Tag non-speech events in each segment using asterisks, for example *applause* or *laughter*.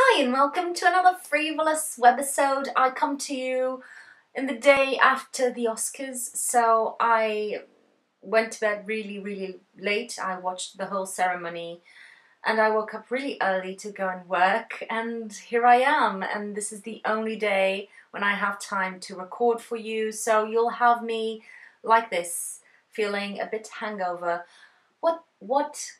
Hi and welcome to another Freevolous webisode. I come to you in the day after the Oscars, so I went to bed really, really late. I watched the whole ceremony and I woke up really early to go and work and here I am and this is the only day when I have time to record for you so you'll have me like this feeling a bit hangover. What, what,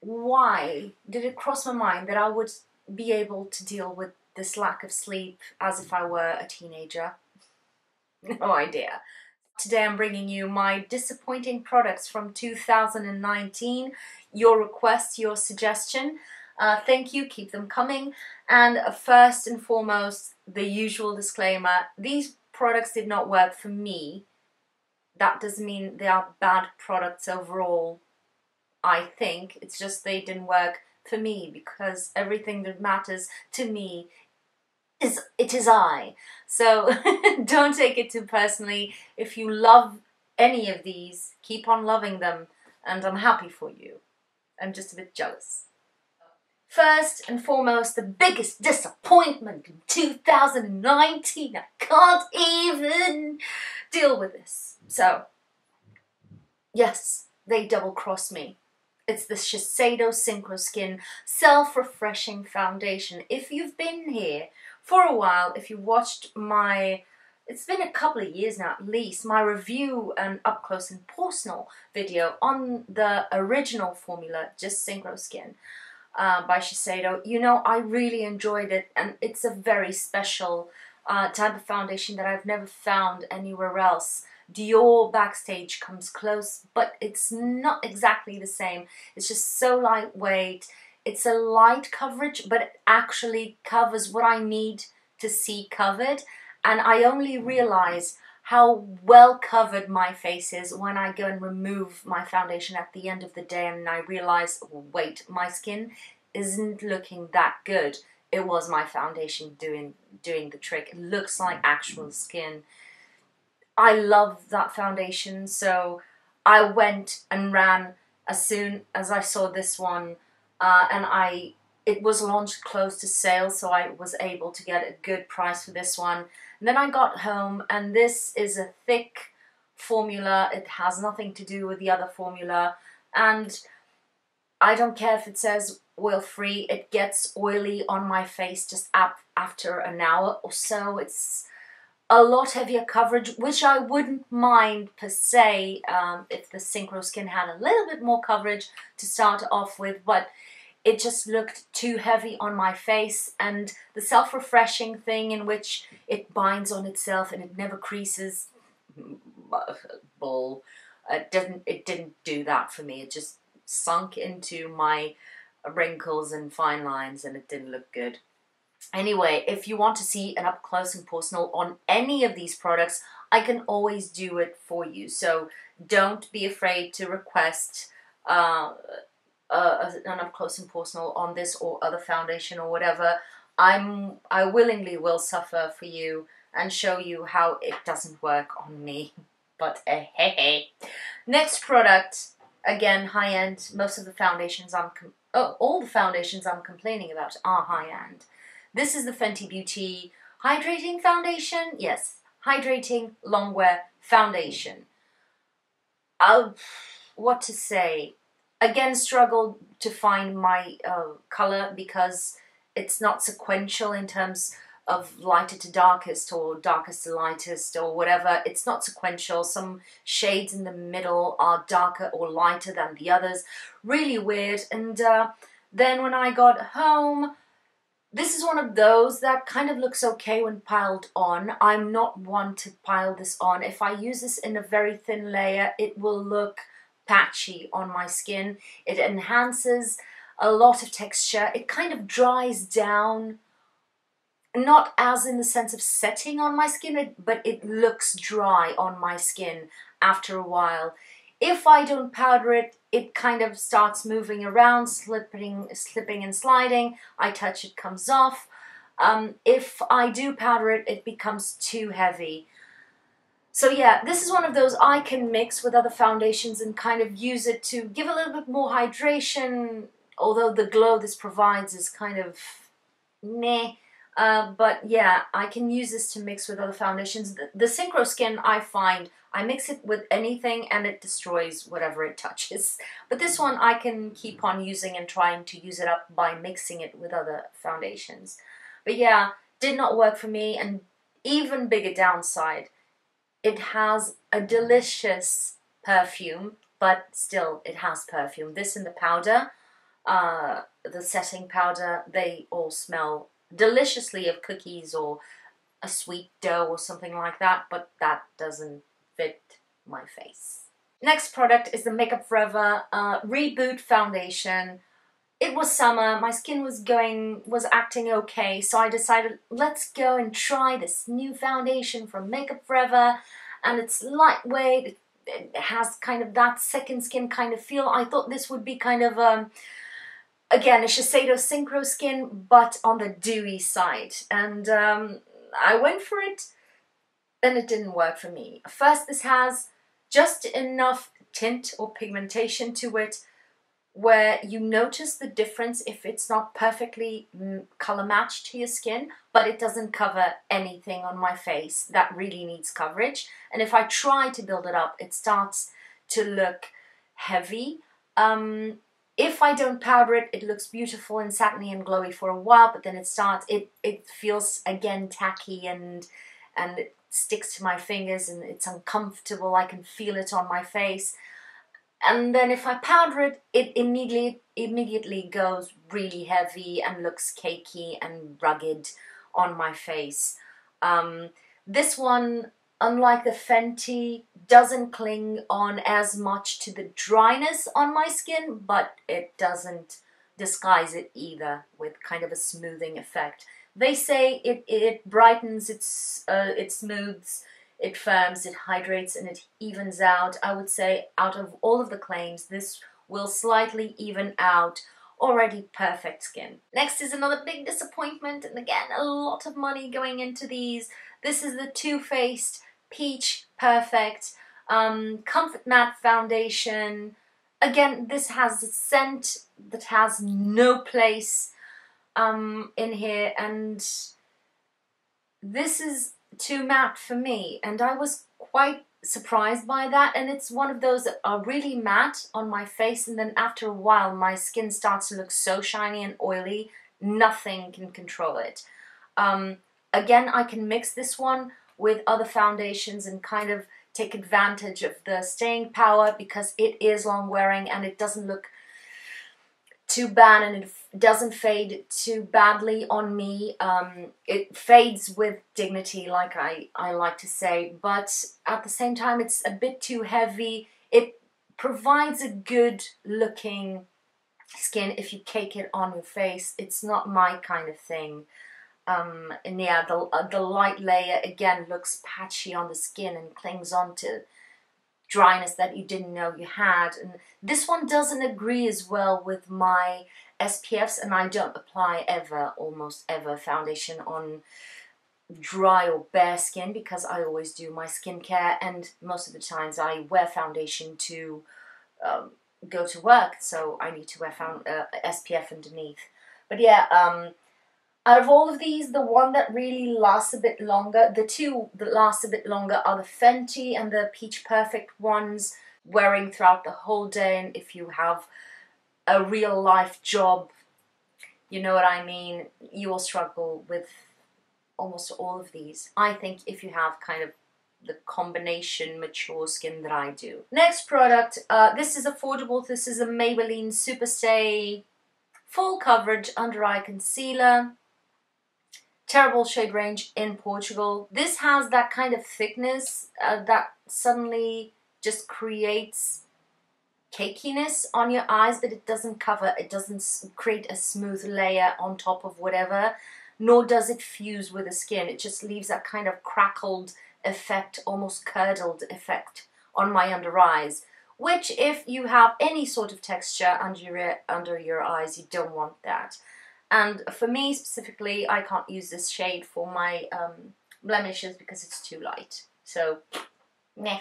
why did it cross my mind that I would be able to deal with this lack of sleep as if I were a teenager? *laughs* No idea. Today I'm bringing you my disappointing products from 2019. Your request, your suggestion. Uh, thank you, keep them coming. And first and foremost, the usual disclaimer these products did not work for me. That doesn't mean they are bad products overall, I think. It's just they didn't work for me because everything that matters to me is it is I. So *laughs* don't take it too personally. If you love any of these, keep on loving them and I'm happy for you. I'm just a bit jealous. First and foremost, the biggest disappointment in 2019. I can't even deal with this. So, yes, they double crossed me. It's the Shiseido Synchro Skin Self Refreshing Foundation. If you've been here for a while, if you watched my, it's been a couple of years now at least, my review and up close and personal video on the original formula, just Synchro Skin uh, by Shiseido, you know, I really enjoyed it and it's a very special uh, type of foundation that I've never found anywhere else. Dior Backstage comes close, but it's not exactly the same. It's just so lightweight. It's a light coverage, but it actually covers what I need to see covered. And I only realize how well covered my face is when I go and remove my foundation at the end of the day and I realize, oh, wait, my skin isn't looking that good. It was my foundation doing doing the trick. It looks like actual skin. I love that foundation, so I went and ran as soon as I saw this one, uh, and I it was launched close to sale, so I was able to get a good price for this one. And then I got home, and this is a thick formula. It has nothing to do with the other formula, and I don't care if it says oil free. It gets oily on my face just ap after an hour or so. It's a lot heavier coverage, which I wouldn't mind per se um, if the Synchro Skin had a little bit more coverage to start off with, but it just looked too heavy on my face. And the self-refreshing thing in which it binds on itself and it never creases bull it didn't it didn't do that for me. It just sunk into my wrinkles and fine lines and it didn't look good Anyway, if you want to see an up close and personal on any of these products, I can always do it for you. So don't be afraid to request uh, uh, an up close and personal on this or other foundation or whatever. I'm I willingly will suffer for you and show you how it doesn't work on me. *laughs* But uh, hey, hey. Next product, again high end. Most of the foundations I'm oh, all the foundations I'm complaining about are high end. This is the Fenty Beauty Hydrating Foundation. Yes, Hydrating Longwear Foundation. Uh, what to say? Again, struggled to find my uh, color because it's not sequential in terms of lighter to darkest or darkest to lightest or whatever. It's not sequential. Some shades in the middle are darker or lighter than the others. Really weird. And uh, then when I got home, this is one of those that kind of looks okay when piled on. I'm not one to pile this on. If I use this in a very thin layer, it will look patchy on my skin. It enhances a lot of texture. It kind of dries down, not as in the sense of setting on my skin, but it looks dry on my skin after a while. If I don't powder it, it kind of starts moving around, slipping, slipping and sliding. I touch it, comes off. Um, if I do powder it, it becomes too heavy. So yeah, this is one of those I can mix with other foundations and kind of use it to give a little bit more hydration, although the glow this provides is kind of meh. Uh, but yeah, I can use this to mix with other foundations. The, the Synchro Skin, I find, I mix it with anything and it destroys whatever it *laughs* touches. But this one I can keep on using and trying to use it up by mixing it with other foundations. But yeah, did not work for me and even bigger downside, it has a delicious perfume, but still it has perfume. This and the powder, uh, the setting powder, they all smell deliciously of cookies or a sweet dough or something like that, but that doesn't fit my face. Next product is the Makeup Forever uh, Reboot Foundation. It was summer, my skin was going, was acting okay, so I decided let's go and try this new foundation from Makeup Forever and it's lightweight, it has kind of that second skin kind of feel. I thought this would be kind of um, again, a Shiseido Synchro Skin, but on the dewy side. And um, I went for it, and it didn't work for me. First, this has just enough tint or pigmentation to it where you notice the difference if it's not perfectly mm, color matched to your skin, but it doesn't cover anything on my face that really needs coverage. And if I try to build it up, it starts to look heavy. Um, if I don't powder it, it looks beautiful and satiny and glowy for a while, but then it starts, it, it feels again tacky and, and it sticks to my fingers and it's uncomfortable. I can feel it on my face. And then if I powder it, it immediately, immediately goes really heavy and looks cakey and rugged on my face. Um, this one unlike the Fenty, doesn't cling on as much to the dryness on my skin, but it doesn't disguise it either with kind of a smoothing effect. They say it, it brightens, it's, uh, it smooths, it firms, it hydrates, and it evens out. I would say out of all of the claims, this will slightly even out already perfect skin. Next is another big disappointment, and again, a lot of money going into these. This is the Too Faced Peach Perfect um, Comfort Matte Foundation. Again, this has a scent that has no place um, in here, and this is too matte for me, and I was quite surprised by that and it's one of those that are really matte on my face and then after a while my skin starts to look so shiny and oily nothing can control it um, again I can mix this one with other foundations and kind of take advantage of the staying power because it is long wearing and it doesn't look too bad and it doesn't fade too badly on me. Um, it fades with dignity like I, I like to say but at the same time it's a bit too heavy. It provides a good looking skin if you cake it on your face. It's not my kind of thing. Um, and yeah, the, uh, the light layer again looks patchy on the skin and clings onto dryness that you didn't know you had. And this one doesn't agree as well with my SPFs and I don't apply ever, almost ever, foundation on dry or bare skin because I always do my skincare and most of the times I wear foundation to um, go to work so I need to wear found, uh, SPF underneath. But yeah, um, out of all of these, the one that really lasts a bit longer, the two that last a bit longer are the Fenty and the Peach Perfect ones, wearing throughout the whole day. And if you have a real life job, you know what I mean, you will struggle with almost all of these. I think if you have kind of the combination mature skin that I do. Next product, uh, this is affordable. This is a Maybelline Superstay Full Coverage Under Eye Concealer terrible shade range in Portugal. This has that kind of thickness uh, that suddenly just creates cakiness on your eyes, but it doesn't cover, it doesn't create a smooth layer on top of whatever, nor does it fuse with the skin. It just leaves that kind of crackled effect, almost curdled effect on my under eyes, which if you have any sort of texture under your, under your eyes, you don't want that. And for me specifically, I can't use this shade for my um, blemishes because it's too light. So, meh.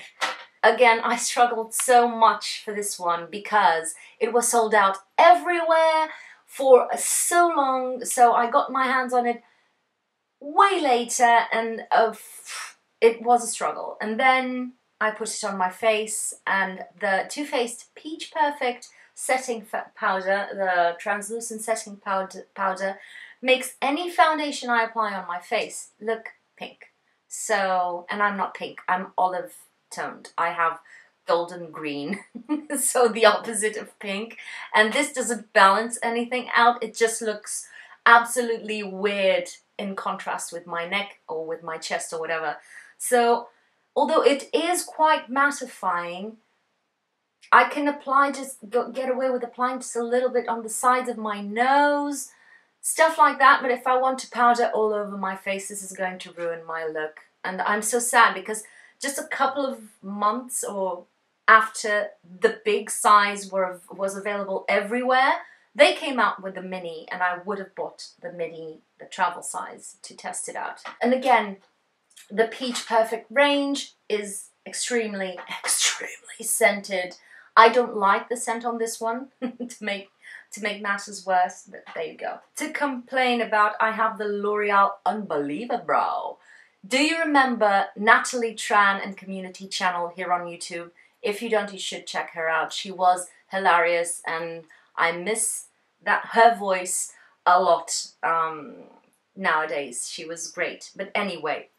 Again, I struggled so much for this one because it was sold out everywhere for so long. So I got my hands on it way later and uh, it was a struggle. And then I put it on my face and the Too Faced Peach Perfect setting powder, the translucent setting powder, powder makes any foundation I apply on my face look pink. So, and I'm not pink, I'm olive toned. I have golden green, *laughs* so the opposite of pink. And this doesn't balance anything out, it just looks absolutely weird in contrast with my neck or with my chest or whatever. So, although it is quite mattifying, I can apply just get away with applying just a little bit on the sides of my nose, stuff like that. But if I want to powder all over my face, this is going to ruin my look. And I'm so sad because just a couple of months or after the big size were was available everywhere, they came out with the mini and I would have bought the mini, the travel size to test it out. And again, the Peach Perfect range is extremely, *laughs* extremely scented. I don't like the scent on this one *laughs* to make to make matters worse, but there you go. To complain about, I have the L'Oreal Unbelievabrow. Do you remember Natalie Tran and Community Channel here on YouTube? If you don't, you should check her out. She was hilarious and I miss that her voice a lot um, nowadays. She was great. But anyway,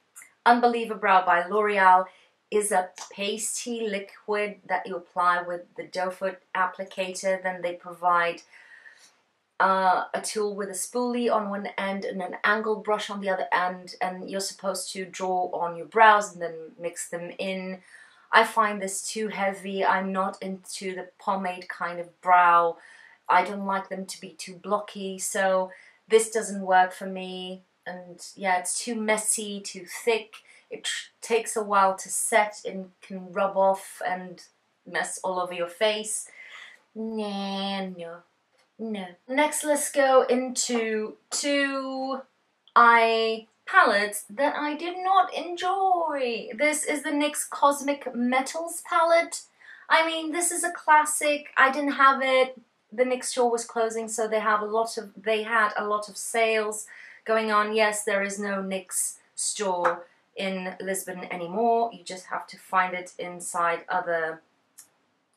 Unbelievabrow by L'Oreal is a pasty liquid that you apply with the doe foot applicator. Then they provide uh, a tool with a spoolie on one end and an angled brush on the other end and you're supposed to draw on your brows and then mix them in. I find this too heavy. I'm not into the pomade kind of brow. I don't like them to be too blocky, so this doesn't work for me. And yeah, it's too messy, too thick. It takes a while to set and can rub off and mess all over your face. Nah, no, no. Next, let's go into two eye palettes that I did not enjoy. This is the NYX Cosmic Metals palette. I mean, this is a classic. I didn't have it the NYX store was closing, so they have a lot of they had a lot of sales going on. Yes, there is no NYX store in Lisbon anymore. You just have to find it inside other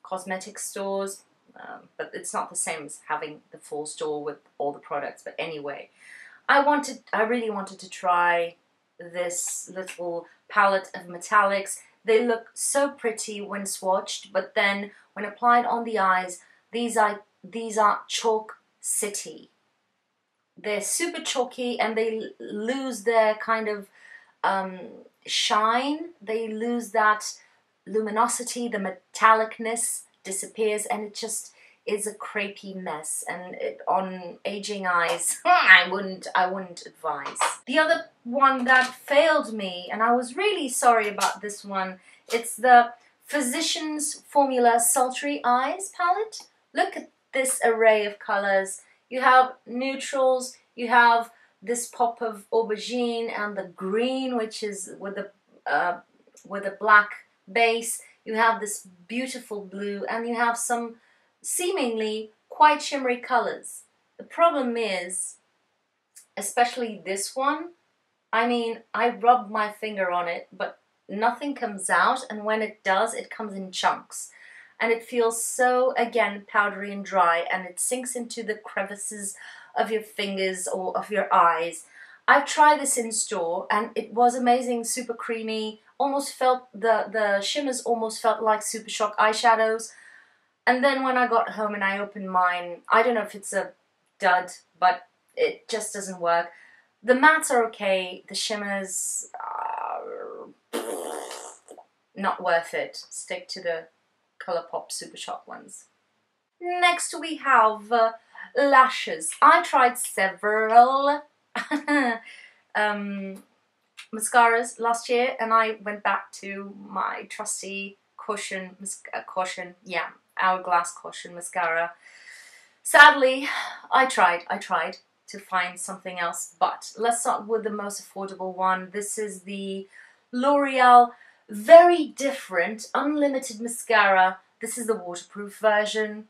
cosmetic stores. Um, but it's not the same as having the full store with all the products. But anyway, I wanted, I really wanted to try this little palette of metallics. They look so pretty when swatched, but then when applied on the eyes, these are these are chalk city. They're super chalky and they lose their kind of um, shine. They lose that luminosity, the metallicness disappears and it just is a crepey mess and it, on aging eyes *laughs* I wouldn't I wouldn't advise. The other one that failed me and I was really sorry about this one it's the Physicians Formula Sultry Eyes palette. Look at this array of colors. You have neutrals, you have this pop of aubergine and the green which is with the uh, with a black base. You have this beautiful blue and you have some seemingly quite shimmery colors. The problem is, especially this one, I mean, I rub my finger on it, but nothing comes out, and when it does, it comes in chunks and it feels so, again, powdery and dry and it sinks into the crevices of your fingers or of your eyes. I've tried this in store and it was amazing, super creamy, almost felt, the, the shimmers almost felt like Super Shock eyeshadows. And then when I got home and I opened mine, I don't know if it's a dud, but it just doesn't work. The mattes are okay, the shimmers are not worth it. Stick to the Colourpop Super Shock ones. Next we have uh, lashes. I tried several *laughs* um, mascaras last year and I went back to my trusty caution, uh, yeah, hourglass caution mascara. Sadly, I tried, I tried to find something else, but let's start with the most affordable one. This is the L'Oreal very different, unlimited mascara. This is the waterproof version.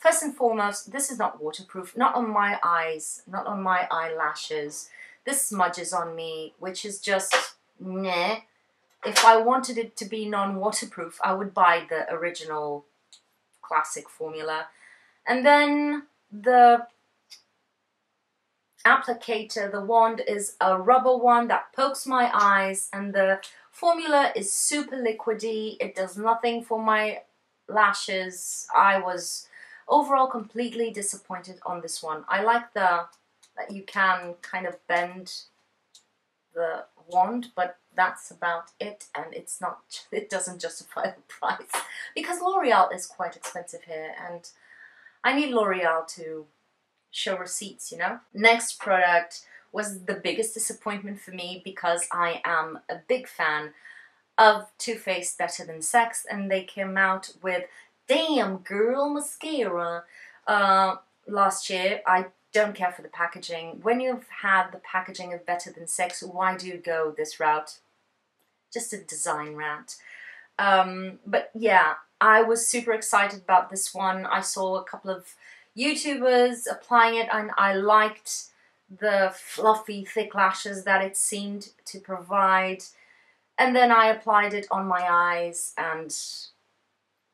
First and foremost, this is not waterproof, not on my eyes, not on my eyelashes. This smudges on me, which is just nah. If I wanted it to be non-waterproof, I would buy the original classic formula. And then the applicator, the wand is a rubber one that pokes my eyes and the formula is super liquidy. It does nothing for my lashes. I was overall completely disappointed on this one. I like the that you can kind of bend the wand, but that's about it and it's not *laughs* it doesn't justify the price because L'Oreal is quite expensive here and I need L'Oreal to show receipts, you know? Next product was the biggest disappointment for me because I am a big fan of Too Faced Better Than Sex and they came out with Damn Girl Mascara uh, last year. I don't care for the packaging. When you've had the packaging of Better Than Sex, why do you go this route? Just a design rant. Um, but yeah, I was super excited about this one. I saw a couple of YouTubers applying it and I liked the fluffy thick lashes that it seemed to provide. And then I applied it on my eyes and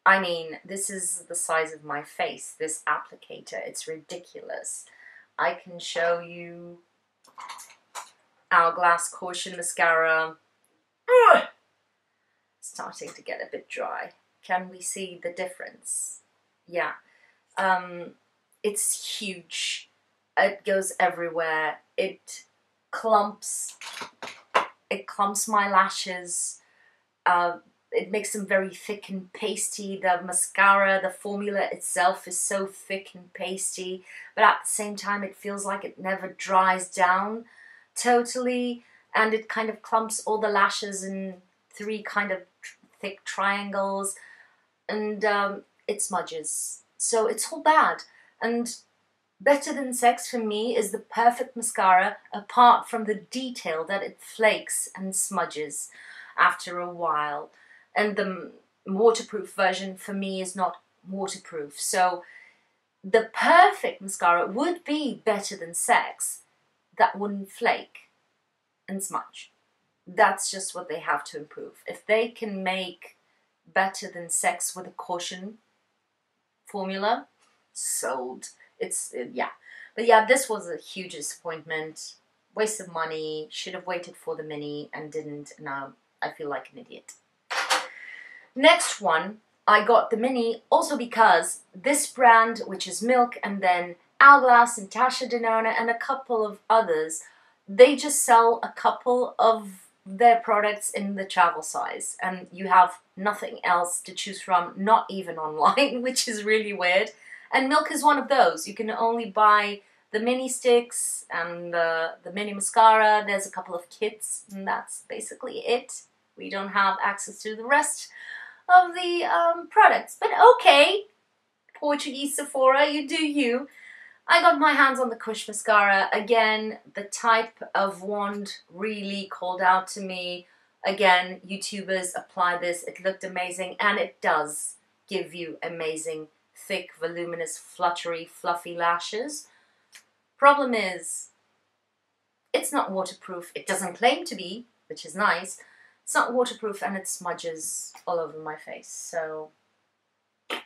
I mean, this is the size of my face, this applicator. It's ridiculous. I can show you Hourglass Caution Mascara. Starting to get a bit dry. Can we see the difference? Yeah. Um, it's huge. It goes everywhere. It clumps. It clumps my lashes. Uh, it makes them very thick and pasty. The mascara, the formula itself is so thick and pasty, but at the same time it feels like it never dries down totally and it kind of clumps all the lashes in three kind of thick triangles and um, it smudges. So it's all bad. And Better Than Sex for me is the perfect mascara apart from the detail that it flakes and smudges after a while and the waterproof version for me is not waterproof. So the perfect mascara would be better than sex that wouldn't flake and smudge. That's just what they have to improve. If they can make better than sex with a caution formula, sold. It's, uh, yeah. But yeah, this was a huge disappointment. Waste of money, should have waited for the mini and didn't. Now I feel like an idiot. Next one, I got the mini also because this brand, which is Milk, and then Hourglass and Tasha Denona and a couple of others, they just sell a couple of their products in the travel size and you have nothing else to choose from, not even online, *laughs* which is really weird. And Milk is one of those. You can only buy the mini sticks and the, the mini mascara. There's a couple of kits and that's basically it. We don't have access to the rest of the um, products. But okay, Portuguese Sephora, you do you. I got my hands on the Kush Mascara. Again, the type of wand really called out to me. Again, YouTubers apply this. It looked amazing and it does give you amazing, thick, voluminous, fluttery, fluffy lashes. Problem is, it's not waterproof. It doesn't claim to be, which is nice, it's not waterproof and it smudges all over my face. So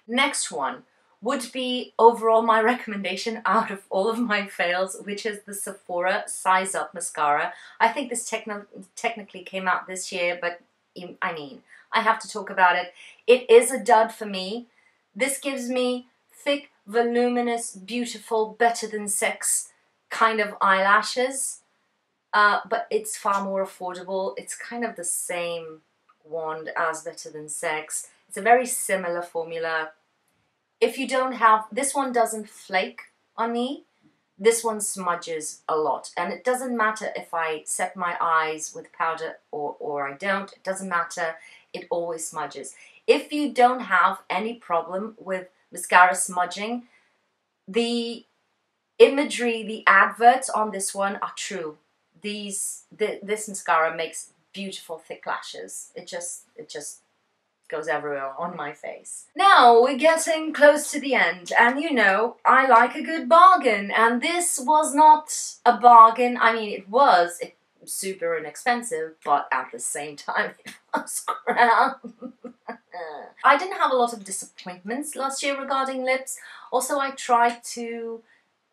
next one would be overall my *laughs* recommendation out of all of my fails, which is the Sephora Size Up Mascara. I think this techni technically came out this year, but I mean, I have to talk about it. It is a dud for me. This gives me thick, voluminous, beautiful, better than sex kind of eyelashes. Uh, but it's far more affordable. It's kind of the same wand as Better Than Sex. It's a very similar formula. If you don't have, this one doesn't flake on me. This one smudges a lot. And it doesn't matter if I set my eyes with powder or, or I don't. It doesn't matter. It always smudges. If you don't have any problem with mascara smudging, the imagery, the adverts on this one are true these th this mascara makes beautiful thick lashes. It just it just goes everywhere on my face. Now we're getting close to the end and you know I like a good bargain and this was not a bargain. I mean it was super inexpensive but at the same time *laughs* it was crap. *laughs* I didn't have a lot of disappointments last year regarding lips. Also I tried to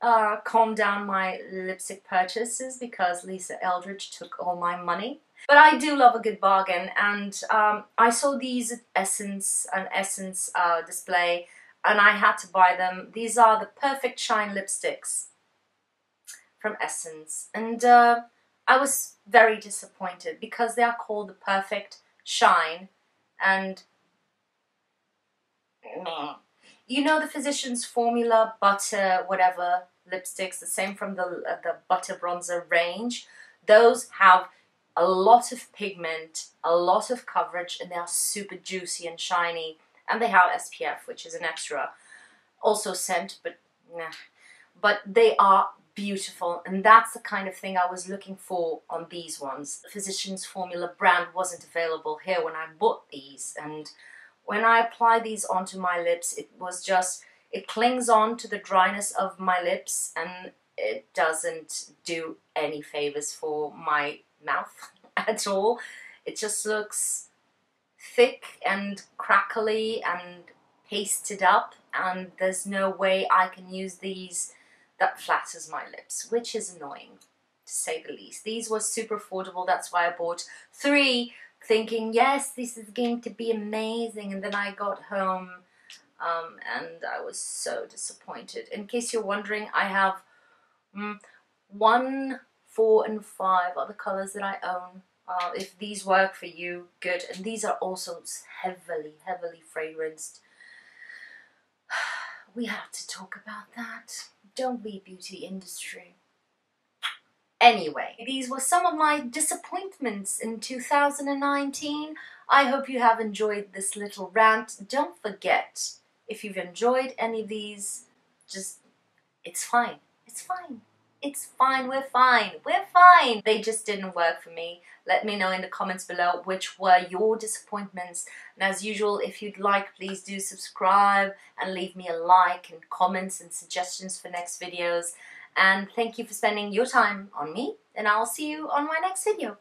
uh, calm down my lipstick purchases because Lisa Eldridge took all my money. But I do love a good bargain and um, I saw these at Essence, an Essence uh, display and I had to buy them. These are the Perfect Shine lipsticks from Essence and uh, I was very disappointed because they are called the Perfect Shine and you know the Physicians Formula Butter whatever lipsticks, the same from the, uh, the Butter Bronzer range. Those have a lot of pigment, a lot of coverage, and they are super juicy and shiny. And they have SPF, which is an extra. Also scent, but nah. But they are beautiful, and that's the kind of thing I was looking for on these ones. The Physicians Formula brand wasn't available here when I bought these, and when I apply these onto my lips, it was just, it clings on to the dryness of my lips and it doesn't do any favors for my mouth *laughs* at all. It just looks thick and crackly and pasted up and there's no way I can use these that flatters my lips, which is annoying to say the least. These were super affordable, that's why I bought three thinking, yes, this is going to be amazing. And then I got home um, and I was so disappointed. In case you're wondering, I have mm, one, four, and five are the colors that I own. Uh, if these work for you, good. And these are also heavily, heavily fragranced. *sighs* We have to talk about that. Don't be beauty industry. Anyway, these were some of my disappointments in 2019. I hope you have enjoyed this little rant. Don't forget, if you've enjoyed any of these, just, it's fine. It's fine. It's fine. We're fine. We're fine. They just didn't work for me. Let me know in the comments below which were your disappointments. And as usual, if you'd like, please do subscribe and leave me a like and comments and suggestions for next videos. And thank you for spending your time on me, and I'll see you on my next video.